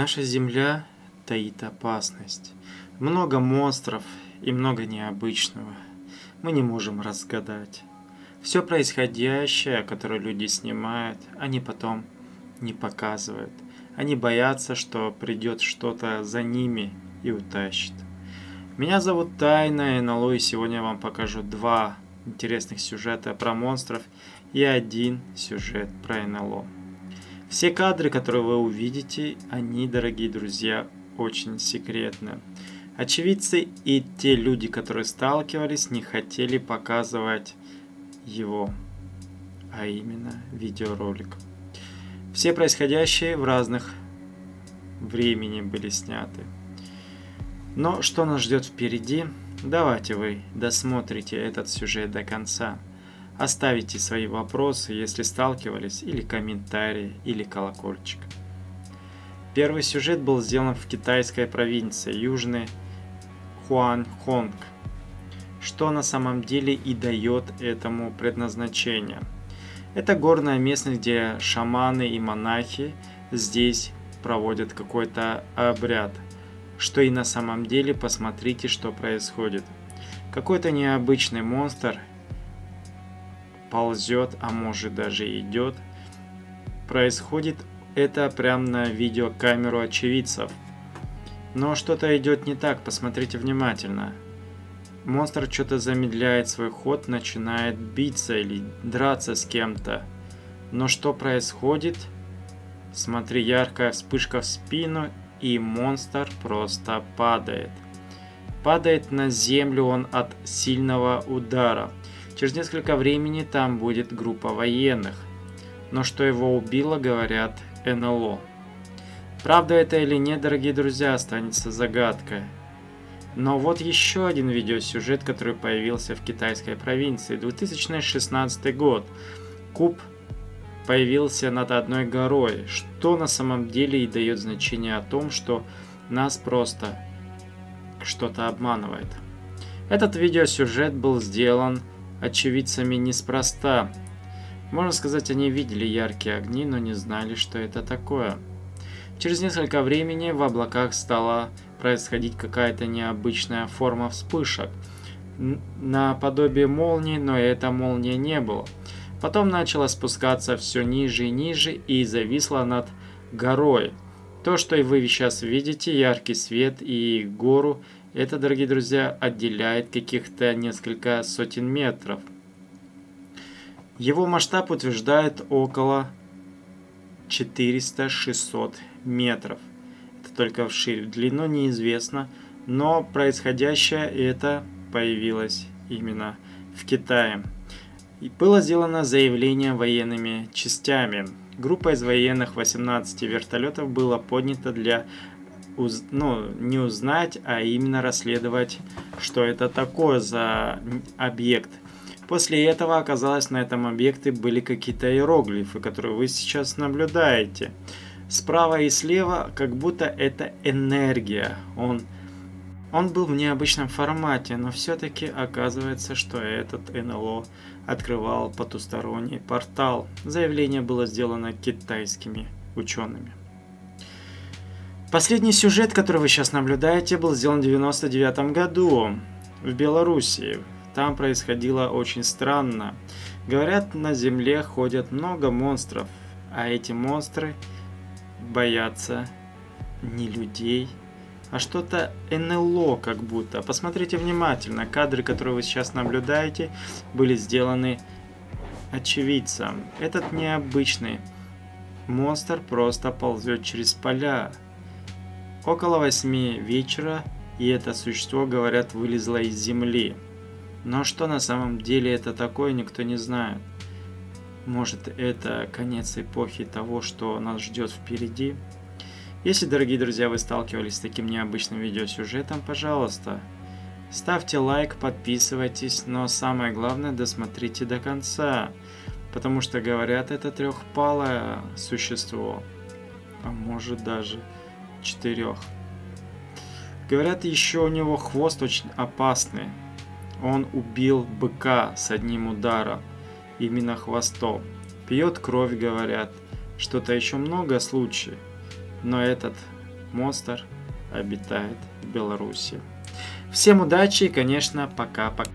Наша Земля таит опасность. Много монстров и много необычного. Мы не можем разгадать. Все происходящее, которое люди снимают, они потом не показывают. Они боятся, что придет что-то за ними и утащит. Меня зовут Тайна НЛО, и сегодня я вам покажу два интересных сюжета про монстров и один сюжет про НЛО. Все кадры, которые вы увидите, они, дорогие друзья, очень секретны. Очевидцы и те люди, которые сталкивались, не хотели показывать его, а именно видеоролик. Все происходящие в разных времени были сняты. Но что нас ждет впереди, давайте вы досмотрите этот сюжет до конца. Оставите свои вопросы, если сталкивались, или комментарии, или колокольчик. Первый сюжет был сделан в китайской провинции Южный Хуанхонг, что на самом деле и дает этому предназначение. Это горная местность, где шаманы и монахи здесь проводят какой-то обряд, что и на самом деле посмотрите, что происходит. Какой-то необычный монстр ползет, а может даже идет. Происходит это прямо на видеокамеру очевидцев. Но что-то идет не так, посмотрите внимательно. Монстр что-то замедляет свой ход, начинает биться или драться с кем-то. Но что происходит? Смотри, яркая вспышка в спину, и монстр просто падает. Падает на землю он от сильного удара. Через несколько времени там будет группа военных. Но что его убило, говорят НЛО. Правда это или нет, дорогие друзья, останется загадкой. Но вот еще один видеосюжет, который появился в китайской провинции. 2016 год. Куб появился над одной горой, что на самом деле и дает значение о том, что нас просто что-то обманывает. Этот видеосюжет был сделан очевидцами неспроста. Можно сказать, они видели яркие огни, но не знали, что это такое. Через несколько времени в облаках стала происходить какая-то необычная форма вспышек. Наподобие молнии, но эта молния не было. Потом начала спускаться все ниже и ниже и зависла над горой. То, что и вы сейчас видите, яркий свет и гору, это, дорогие друзья, отделяет каких-то несколько сотен метров. Его масштаб утверждает около 400-600 метров. Это только в ширь. В длину неизвестно, но происходящее это появилось именно в Китае. И было сделано заявление военными частями. Группа из военных 18 вертолетов была поднята для уз, ну, не узнать, а именно расследовать, что это такое за объект. После этого оказалось, на этом объекте были какие-то иероглифы, которые вы сейчас наблюдаете. Справа и слева, как будто это энергия. Он, он был в необычном формате, но все-таки оказывается, что этот НЛО открывал потусторонний портал. Заявление было сделано китайскими учеными. Последний сюжет, который вы сейчас наблюдаете, был сделан в 99 году в Белоруссии. Там происходило очень странно. Говорят, на Земле ходят много монстров, а эти монстры боятся не людей, а что-то НЛО как будто. Посмотрите внимательно, кадры, которые вы сейчас наблюдаете, были сделаны очевидцем. Этот необычный монстр просто ползет через поля, Около восьми вечера, и это существо, говорят, вылезло из земли. Но что на самом деле это такое, никто не знает. Может, это конец эпохи того, что нас ждет впереди? Если, дорогие друзья, вы сталкивались с таким необычным видеосюжетом, пожалуйста, ставьте лайк, подписывайтесь, но самое главное, досмотрите до конца, потому что, говорят, это трехпалое существо, а может даже четырех. Говорят, еще у него хвост очень опасный. Он убил быка с одним ударом, именно хвостом. Пьет кровь, говорят. Что-то еще много случаев. Но этот монстр обитает в Беларуси. Всем удачи и, конечно, пока-пока.